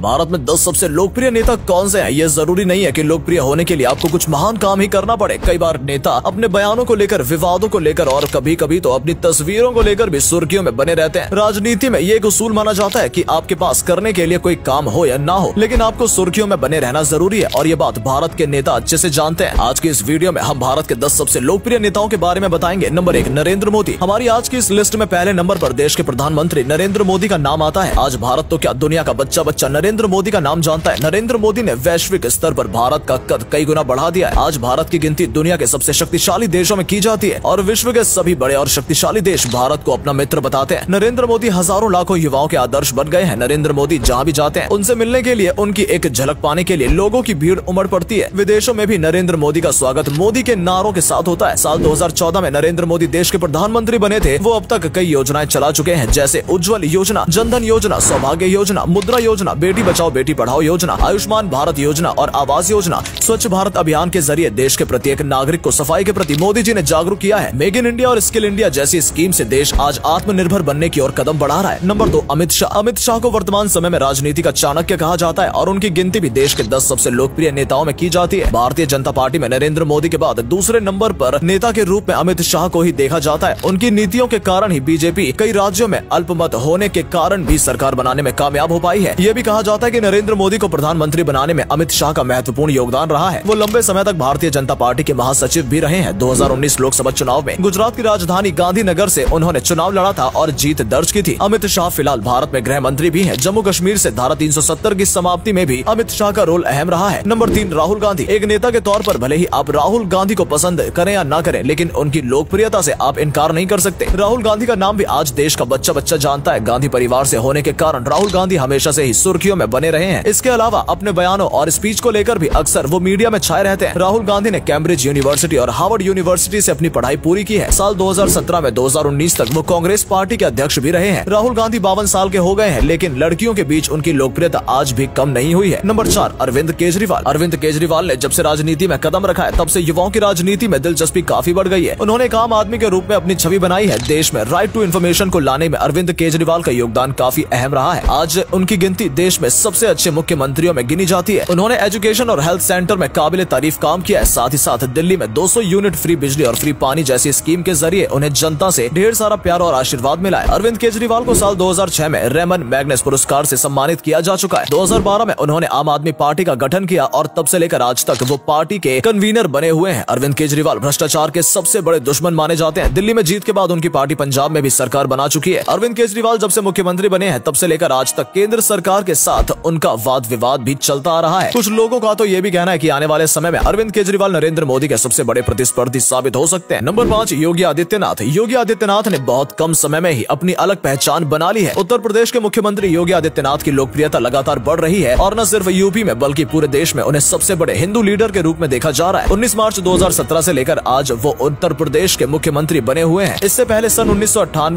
भारत में 10 सबसे लोकप्रिय नेता कौन से हैं? ये ज़रूरी नहीं है कि लोकप्रिय होने के लिए आपको कुछ महान काम ही करना पड़े। कई बार नेता अपने बयानों को लेकर, विवादों को लेकर और कभी कभी तो अपनी तस्वीरों को लेकर भी सुर्खियों में बने रहते हैं। राजनीति में ये एक उसूल माना जाता है की आपके पास करने के लिए कोई काम हो या ना हो, लेकिन आपको सुर्खियों में बने रहना ज़रूरी है। और ये बात भारत के नेता अच्छे से जानते हैं। आज की इस वीडियो में हम भारत के दस सबसे लोकप्रिय नेताओं के बारे में बताएँगे। नंबर एक, नरेंद्र मोदी। हमारी आज की इस लिस्ट में पहले नंबर आरोप देश के प्रधानमंत्री नरेंद्र मोदी का नाम आता है। आज भारत तो क्या दुनिया का बच्चा बच्चा नरेंद्र मोदी का नाम जानता है। नरेंद्र मोदी ने वैश्विक स्तर पर भारत का कद कई गुना बढ़ा दिया है। आज भारत की गिनती दुनिया के सबसे शक्तिशाली देशों में की जाती है और विश्व के सभी बड़े और शक्तिशाली देश भारत को अपना मित्र बताते हैं। नरेंद्र मोदी हज़ारों लाखों युवाओं के आदर्श बन गए हैं। नरेंद्र मोदी जहाँ भी जाते हैं, उनसे मिलने के लिए, उनकी एक झलक पाने के लिए लोगों की भीड़ उमड़ पड़ती है। विदेशों में भी नरेंद्र मोदी का स्वागत मोदी के नारों के साथ होता है। साल 2014 में नरेंद्र मोदी देश के प्रधानमंत्री बने थे। वो अब तक कई योजनाएँ चला चुके हैं, जैसे उज्जवल योजना जनधन योजना, सौभाग्य योजना, मुद्रा योजना, बेटी बचाओ, बेटी पढ़ाओ योजना, आयुष्मान भारत योजना और आवास योजना स्वच्छ भारत अभियान के ज़रिए देश के प्रत्येक नागरिक को सफ़ाई के प्रति मोदी जी ने जागरूक किया है। मेक इन इंडिया और स्किल इंडिया जैसी स्कीम ऐसी देश आज आत्मनिर्भर बनने की ओर कदम बढ़ा रहा है। नंबर दो, अमित शाह। अमित शाह को वर्तमान समय में राजनीति का चाणक्य कहा जाता है और उनकी गिनती भी देश के दस सबसे लोकप्रिय नेताओं में की जाती है। भारतीय जनता पार्टी में नरेंद्र मोदी के बाद दूसरे नंबर पर नेता के रूप में अमित शाह को ही देखा जाता है। उनकी नीतियों के कारण ही बीजेपी कई राज्यों में अल्पमत होने के कारण भी सरकार बनाने में कामयाब हो पाई है। ये भी कहा जाता है कि नरेंद्र मोदी को प्रधानमंत्री बनाने में अमित शाह का महत्वपूर्ण योगदान रहा है। वो लंबे समय तक भारतीय जनता पार्टी के महासचिव भी रहे हैं। 2019 लोकसभा चुनाव में गुजरात की राजधानी गांधीनगर से उन्होंने चुनाव लड़ा था और जीत दर्ज की थी। अमित शाह फ़िलहाल भारत में गृह मंत्री भी है। जम्मू कश्मीर ऐसी धारा तीन सौ सत्तर की समाप्ति में भी अमित शाह का रोल अहम रहा है। नंबर तीन, राहुल गांधी। एक नेता के तौर आरोप भले ही आप राहुल गांधी को पसंद करें या न करें, लेकिन उनकी लोकप्रियता ऐसी आप इनकार नहीं कर सकते। राहुल गांधी का नाम भी आज देश का बच्चा बच्चा जानता है। गांधी परिवार ऐसी होने के कारण राहुल गांधी हमेशा ऐसी ही सुर्खियों में बने रहे हैं। इसके अलावा अपने बयानों और स्पीच को लेकर भी अक्सर वो मीडिया में छाए रहते हैं। राहुल गांधी ने कैम्ब्रिज यूनिवर्सिटी और हार्वर्ड यूनिवर्सिटी से अपनी पढ़ाई पूरी की है। साल 2017 में 2019 तक वो कांग्रेस पार्टी के अध्यक्ष भी रहे हैं। राहुल गांधी बावन साल के हो गए हैं, लेकिन लड़कियों के बीच उनकी लोकप्रियता आज भी कम नहीं हुई है। नंबर चार, अरविंद केजरीवाल। अरविंद केजरीवाल ने जब से राजनीति में कदम रखा है, तब से युवाओं की राजनीति में दिलचस्पी काफ़ी बढ़ गई है। उन्होंने एक आम आदमी के रूप में अपनी छवि बनाई है। देश में राइट टू इन्फॉर्मेशन को लाने में अरविंद केजरीवाल का योगदान काफ़ी अहम रहा है। आज उनकी गिनती देश में सबसे अच्छे मुख्यमंत्रियों में गिनी जाती है। उन्होंने एजुकेशन और हेल्थ सेंटर में काबिल तारीफ़ काम किया है। साथ ही साथ दिल्ली में 200 यूनिट फ्री बिजली और फ्री पानी जैसी स्कीम के ज़रिए उन्हें जनता ऐसी ढेर सारा प्यार और आशीर्वाद मिला है। अरविंद केजरीवाल को साल 2006 में रेमन मैग्नेस पुरस्कार ऐसी सम्मानित किया जा चुका है। 2012 में उन्होंने आम आदमी पार्टी का गठन किया और तब ऐसी लेकर आज तक वो पार्टी के कन्वीनर बने हुए हैं। अरविंद केजरीवाल भ्रष्टाचार के सबसे बड़े दुश्मन माने जाते हैं। दिल्ली में जीत के बाद उनकी पार्टी पंजाब में भी सरकार बना चुकी है। अरविंद केजरीवाल जब से मुख्यमंत्री बने हैं, तब से लेकर आज तक केंद्र सरकार के साथ उनका वाद विवाद भी चलता आ रहा है। कुछ लोगों का तो ये भी कहना है कि आने वाले समय में अरविंद केजरीवाल, नरेंद्र मोदी के सबसे बड़े प्रतिस्पर्धी साबित हो सकते हैं। नंबर पाँच, योगी आदित्यनाथ। योगी आदित्यनाथ ने बहुत कम समय में ही अपनी अलग पहचान बना ली है। उत्तर प्रदेश के मुख्यमंत्री योगी आदित्यनाथ की लोकप्रियता लगातार बढ़ रही है और न सिर्फ़ यूपी में, बल्कि पूरे देश में उन्हें सबसे बड़े हिंदू लीडर के रूप में देखा जा रहा है। उन्नीस मार्च दो से लेकर आज वो उत्तर प्रदेश के मुख्यमंत्री बने हुए हैं। इससे पहले सन उन्नीस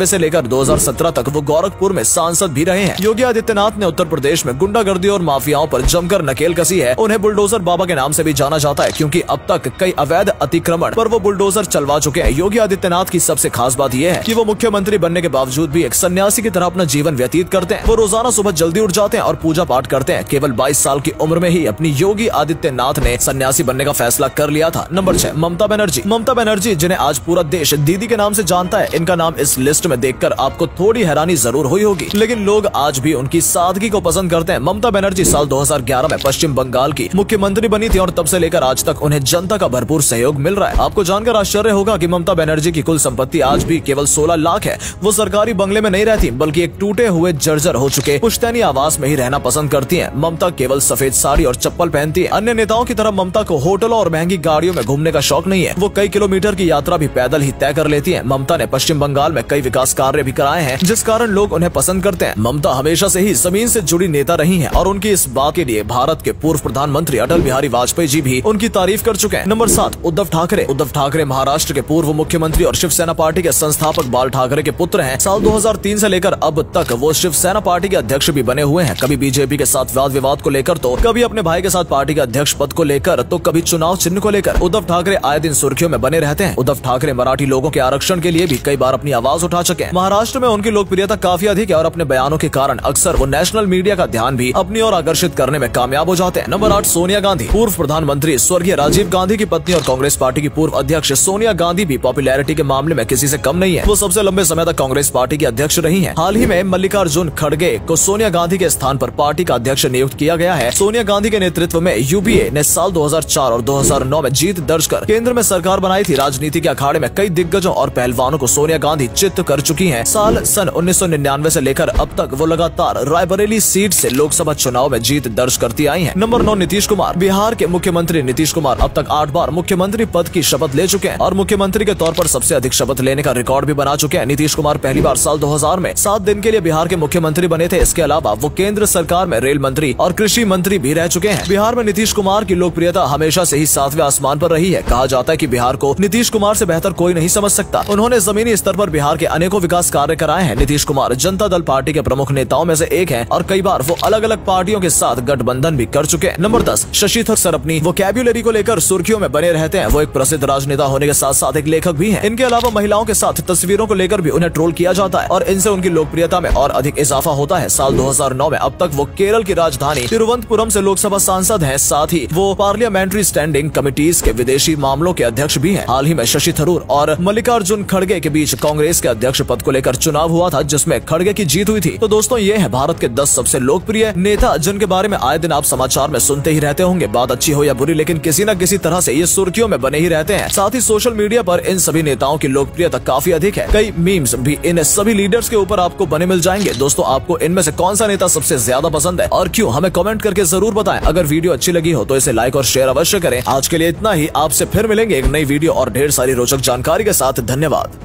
से लेकर दो हज़ार सत्रह तक वो गोरखपुर में सांसद भी रहे हैं। योगी आदित्यनाथ ने उत्तर प्रदेश में गुंडागर्दी और माफियाओं पर जमकर नकेल कसी है। उन्हें बुलडोजर बाबा के नाम से भी जाना जाता है, क्योंकि अब तक कई अवैध अतिक्रमण, पर वो बुलडोजर चलवा चुके हैं। योगी आदित्यनाथ की सबसे खास बात यह है कि वो मुख्यमंत्री बनने के बावजूद भी एक सन्यासी की तरह अपना जीवन व्यतीत करते हैं। वो रोज़ाना सुबह जल्दी उठ जाते हैं और पूजा पाठ करते हैं। केवल 22 साल की उम्र में ही अपनी योगी आदित्यनाथ ने सन्यासी बनने का फैसला कर लिया था। नंबर छह, ममता बनर्जी। ममता बनर्जी, जिन्हें आज पूरा देश दीदी के नाम से जानता है, इनका नाम इस लिस्ट में देखकर आपको थोड़ी हैरानी ज़रूर हुई होगी। लेकिन लोग आज भी उनकी सादगी को पसंद करते हैं। ममता बनर्जी साल 2011 में पश्चिम बंगाल की मुख्यमंत्री बनी थी और तब से लेकर आज तक उन्हें जनता का भरपूर सहयोग मिल रहा है। आपको जानकर आश्चर्य होगा कि ममता बनर्जी की कुल संपत्ति आज भी केवल 16 लाख है। वो सरकारी बंगले में नहीं रहती, बल्कि एक टूटे हुए जर्जर हो चुके, पुश्तैनी आवास में ही रहना पसंद करती है। ममता केवल सफ़ेद साड़ी और चप्पल पहनती है। अन्य नेताओं की तरह ममता को होटलों और महँगी गाड़ियों में घूमने का शौक नहीं है। वो कई किलोमीटर की यात्रा भी पैदल ही तय कर लेती है। ममता ने पश्चिम बंगाल में कई विकास कार्य भी कराए हैं, जिस कारण लोग उन्हें पसंद करते हैं। ममता हमेशा से ही ज़मीन से जुड़ी नेता रही हैं और उनकी इस बात के लिए भारत के पूर्व प्रधानमंत्री अटल बिहारी वाजपेयी जी भी उनकी तारीफ़ कर चुके हैं। नंबर सात, उद्धव ठाकरे। उद्धव ठाकरे महाराष्ट्र के पूर्व मुख्यमंत्री और शिवसेना पार्टी के संस्थापक बाल ठाकरे के पुत्र हैं। साल 2003 से लेकर अब तक वो शिवसेना पार्टी के अध्यक्ष भी बने हुए हैं। कभी बीजेपी के साथ वाद विवाद को लेकर तो कभी अपने भाई के साथ पार्टी के अध्यक्ष पद को लेकर तो कभी चुनाव चिन्ह को लेकर उद्धव ठाकरे आए दिन सुर्खियों में बने रहते हैं। उद्धव ठाकरे मराठी लोगों के आरक्षण के लिए भी कई बार अपनी आवाज़ उठा चुके हैं। महाराष्ट्र में उनकी लोकप्रियता काफ़ी अधिक है और अपने बयानों के कारण अक्सर वो नेशनल मीडिया का ध्यान भी अपनी ओर आकर्षित करने में कामयाब हो जाते हैं। नंबर आठ, सोनिया गांधी। पूर्व प्रधानमंत्री, स्वर्गीय राजीव गांधी की पत्नी और कांग्रेस पार्टी की पूर्व अध्यक्ष। सोनिया गांधी भी पॉपुलैरिटी के मामले में किसी से कम नहीं है। वो सबसे लंबे समय तक कांग्रेस पार्टी की अध्यक्ष रही है। हाल ही में मल्लिकार्जुन खड़गे को सोनिया गांधी के स्थान पर पार्टी का अध्यक्ष नियुक्त किया गया है। सोनिया गांधी के नेतृत्व में यूपीए ने साल 2004 और 2009 में जीत दर्ज कर केंद्र में सरकार बनाई थी। राजनीति के अखाड़े में कई दिग्गजों और पहलवानों को सोनिया गांधी चित्त कर चुकी है। साल सन उन्नीस ऐसी लेकर अब तक वो लगातार रायबरेली सीट ऐसी लोकसभा चुनाव में जीत दर्ज करती आई है। नंबर नौ नीतीश कुमार। बिहार के मुख्यमंत्री नीतीश कुमार अब तक आठ बार मुख्यमंत्री पद की शपथ ले चुके हैं और मुख्यमंत्री के तौर पर सबसे अधिक शपथ लेने का रिकॉर्ड भी बना चुके हैं। नीतीश कुमार पहली बार साल 2000 में सात दिन के लिए बिहार के मुख्यमंत्री बने थे। इसके अलावा वो केंद्र सरकार में रेल मंत्री और कृषि मंत्री भी रह चुके हैं। बिहार में नीतीश कुमार की लोकप्रियता हमेशा से ही सातवें आसमान पर रही है। कहा जाता है की बिहार को नीतीश कुमार ऐसी बेहतर कोई नहीं समझ सकता। उन्होंने जमीनी स्तर आरोप बिहार के अनेकों विकास कार्य कराए हैं। नीतीश कुमार जनता दल पार्टी के प्रमुख नेताओं में से एक है और कई बार वो अलग अलग पार्टियों के साथ गठबंधन भी कर चुके हैं। नंबर दस, शशि थरूर अपनी वो कैब्यूलरी को लेकर सुर्खियों में बने रहते हैं। वो एक प्रसिद्ध राजनेता होने के साथ साथ एक लेखक भी है। इनके अलावा महिलाओं के साथ तस्वीरों को लेकर भी उन्हें ट्रोल किया जाता है और इनसे उनकी लोकप्रियता में और अधिक इजाफा होता है। साल 2009 में अब तक वो केरल की राजधानी तिरुवनंतपुरम से लोकसभा सांसद हैं। साथ ही वो पार्लियामेंट्री स्टैंडिंग कमिटीज के विदेशी मामलों के अध्यक्ष भी हैं। हाल ही में शशि थरूर और मल्लिकार्जुन खड़गे के बीच कांग्रेस के अध्यक्ष पद को लेकर चुनाव हुआ था, जिसमें खड़गे की जीत हुई थी। तो दोस्तों, ये है भारत के दस सबसे लोकप्रिय नेता, जिनके बारे में आए दिन आप समाचार में सुनते ही रहते होंगे। बात अच्छी हो या बुरी, लेकिन किसी न किसी तरह से ये सुर्खियों में बने ही रहते हैं। साथ ही सोशल मीडिया पर इन सभी नेताओं की लोकप्रियता काफ़ी अधिक है। कई मीम्स भी इन सभी लीडर्स के ऊपर आपको बने मिल जाएँगे। दोस्तों, आपको इनमें से कौन सा नेता सबसे ज़्यादा पसंद है? और क्यूँ? हमें कमेंट करके ज़रूर बताए। अगर वीडियो अच्छी लगी हो तो इसे लाइक और शेयर अवश्य करें। आज के लिए इतना ही। आपसे फिर मिलेंगे एक नई वीडियो और ढेर सारी रोचक जानकारी के साथ। धन्यवाद।